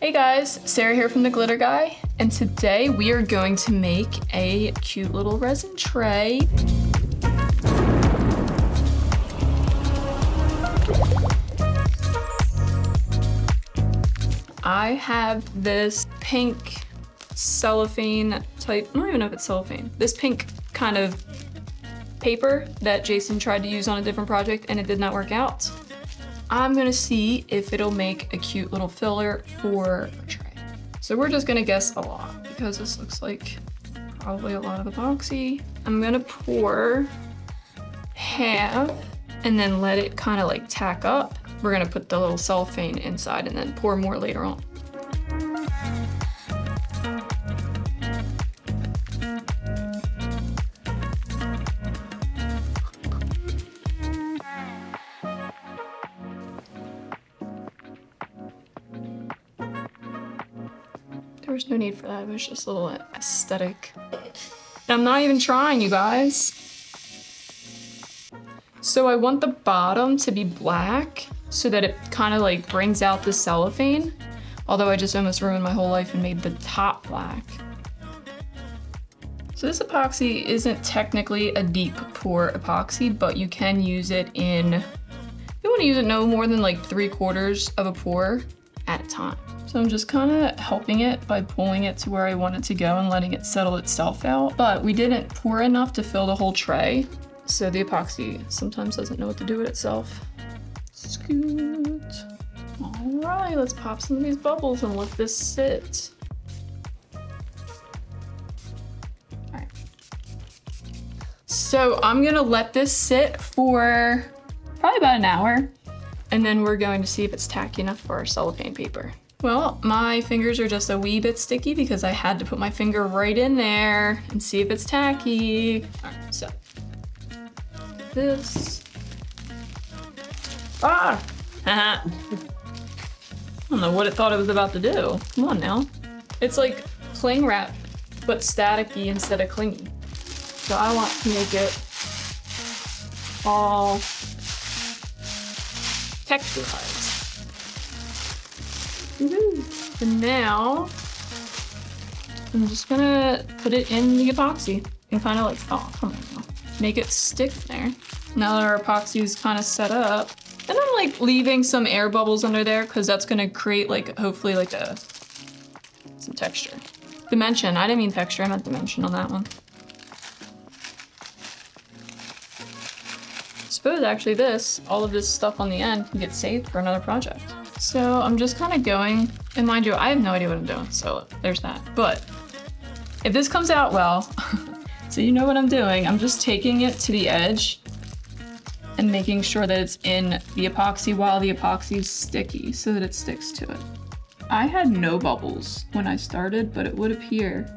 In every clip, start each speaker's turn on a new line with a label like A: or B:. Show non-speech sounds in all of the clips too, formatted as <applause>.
A: Hey guys, Sara here from The Glitter Guy, and today we are going to make a cute little resin tray. I have this pink cellophane type, I don't even know if it's cellophane, this pink kind of paper that Jason tried to use on a different project and it did not work out. I'm gonna see if it'll make a cute little filler for a tray. So we're just gonna guess a lot because this looks like probably a lot of epoxy. I'm gonna pour half and then let it kind of like tack up. We're gonna put the little cellophane inside and then pour more later on. There was no need for that. It was just a little aesthetic. I'm not even trying, you guys. So I want the bottom to be black so that it kind of like brings out the cellophane. Although I just almost ruined my whole life and made the top black. So this epoxy isn't technically a deep pour epoxy, but you can use it in, you want to use it no more than like three quarters of a pour at a time. So I'm just kind of helping it by pulling it to where I want it to go and letting it settle itself out. But we didn't pour enough to fill the whole tray. So the epoxy sometimes doesn't know what to do with itself. Scoot. All right, let's pop some of these bubbles and let this sit. So I'm gonna let this sit for probably about an hour. And then we're going to see if it's tacky enough for our cellophane paper. Well, my fingers are just a wee bit sticky because I had to put my finger right in there and see if it's tacky. All right, so this. Ah! <laughs> I don't know what it thought it was about to do. Come on now. It's like cling wrap, but staticky instead of clingy. So I want to make it all texturized. Mm-hmm. And now I'm just gonna put it in the epoxy and kind of like, oh, come on now. Make it stick there. Now that our epoxy is kind of set up, and I'm like leaving some air bubbles under there because that's gonna create like, hopefully like a, some texture. Dimension, I didn't mean texture, I meant dimension on that one. suppose actually this, all of this stuff on the end can get saved for another project. So I'm just kind of going, and mind you, I have no idea what I'm doing, so there's that. But if this comes out well, <laughs> so you know what I'm doing, I'm just taking it to the edge and making sure that it's in the epoxy while the epoxy is sticky so that it sticks to it. I had no bubbles when I started, but it would appear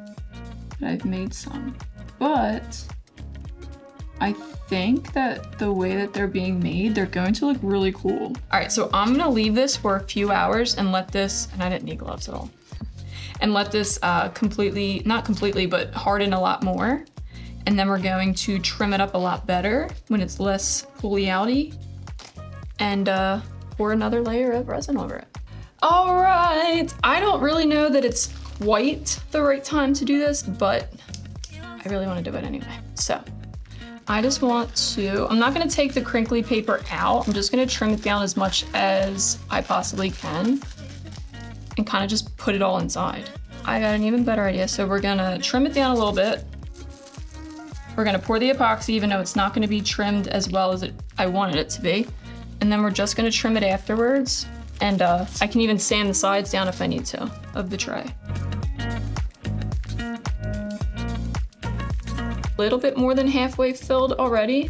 A: that I've made some. But I think that the way that they're being made, they're going to look really cool. All right, so I'm gonna leave this for a few hours and let this, and I didn't need gloves at all, and let this uh, completely, not completely, but harden a lot more. And then we're going to trim it up a lot better when it's less pulley outy and uh, pour another layer of resin over it. All right, I don't really know that it's quite the right time to do this, but I really wanna do it anyway. So I just want to, I'm not gonna take the crinkly paper out. I'm just gonna trim it down as much as I possibly can and kind of just put it all inside. I got an even better idea. So we're gonna trim it down a little bit. We're gonna pour the epoxy even though it's not gonna be trimmed as well as it, I wanted it to be. And then we're just gonna trim it afterwards. And uh, I can even sand the sides down if I need to of the tray. Little bit more than halfway filled already.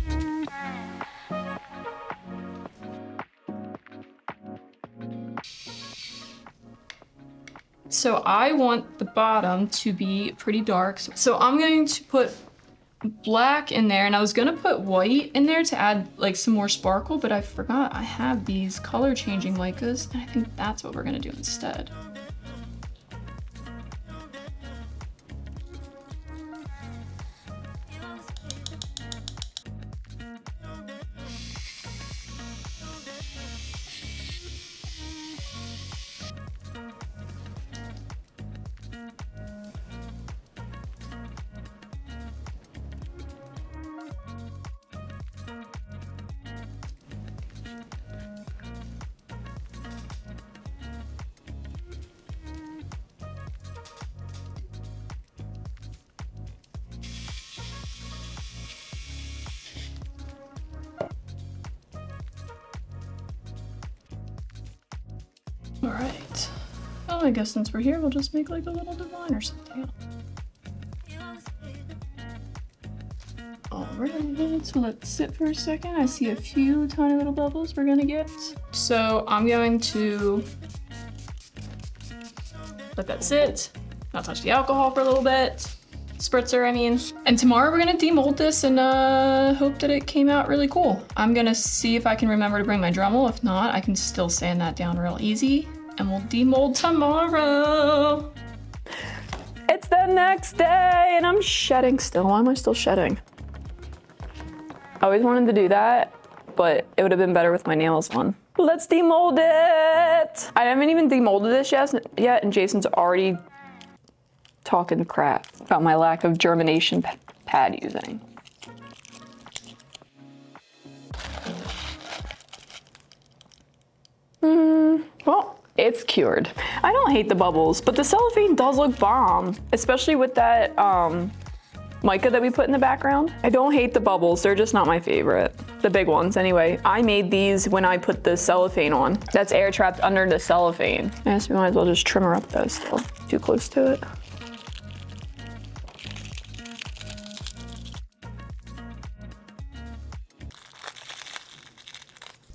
A: So I want the bottom to be pretty dark. So I'm going to put black in there and I was gonna put white in there to add like some more sparkle, but I forgot I have these color changing micas and I think that's what we're gonna do instead. All right. Oh, I guess since we're here, we'll just make like a little divine or something. Alright, so let's sit for a second. I see a few tiny little bubbles we're gonna get. So I'm going to let that sit, not touch the alcohol for a little bit. Spritzer, I mean. And tomorrow we're gonna demold this and uh, hope that it came out really cool. I'm gonna see if I can remember to bring my Dremel. If not, I can still sand that down real easy and we'll demold tomorrow. It's the next day and I'm shedding still. Why am I still shedding? I always wanted to do that, but it would have been better with my nails on. Let's demold it. I haven't even demolded this yet, and Jason's already talking crap about my lack of germination pad using. Hmm, well, it's cured. I don't hate the bubbles, but the cellophane does look bomb, especially with that um, mica that we put in the background. I don't hate the bubbles, they're just not my favorite. The big ones anyway. I made these when I put the cellophane on. That's air trapped under the cellophane. I guess we might as well just trim her up though still. Too close to it.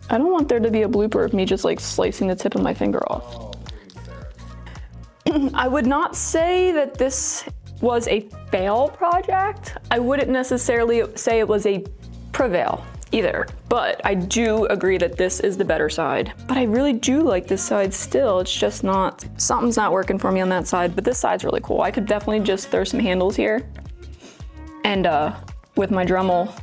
A: I don't want there to be a blooper of me just like slicing the tip of my finger off. <clears throat> I would not say that this was a fail project. I wouldn't necessarily say it was a prevail either, but I do agree that this is the better side. But I really do like this side still. It's just not, something's not working for me on that side, but this side's really cool. I could definitely just throw some handles here and uh, with my Dremel,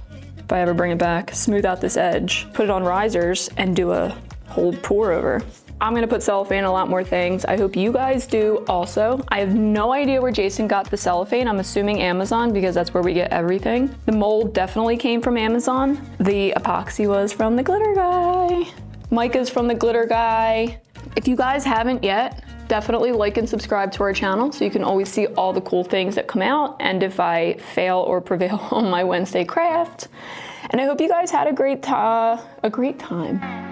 A: if I ever bring it back, smooth out this edge, put it on risers and do a whole pour over. I'm gonna put cellophane a lot more things. I hope you guys do also. I have no idea where Jason got the cellophane. I'm assuming Amazon because that's where we get everything. The mold definitely came from Amazon. The epoxy was from the glitter guy. Mica's from the glitter guy. If you guys haven't yet, definitely like and subscribe to our channel so you can always see all the cool things that come out and if I fail or <laughs> prevail on my Wednesday craft. And I hope you guys had a great, uh, a great time.